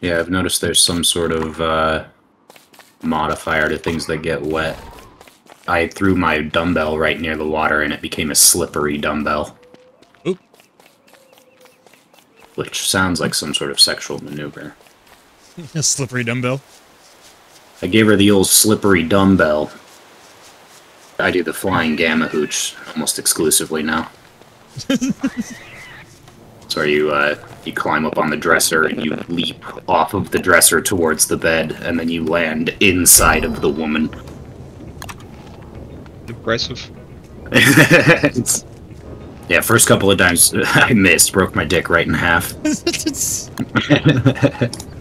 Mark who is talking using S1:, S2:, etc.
S1: Yeah, I've noticed there's some sort of uh, modifier to things that get wet. I threw my dumbbell right near the water and it became a slippery dumbbell.
S2: Oop.
S1: Which sounds like some sort of sexual maneuver.
S2: A slippery dumbbell.
S1: I gave her the old slippery dumbbell. I do the flying gamma hooch almost exclusively now. It's where you uh, you climb up on the dresser and you leap off of the dresser towards the bed, and then you land inside of the woman.
S3: Impressive.
S1: It's- yeah, first couple of times I missed, broke my dick right in half.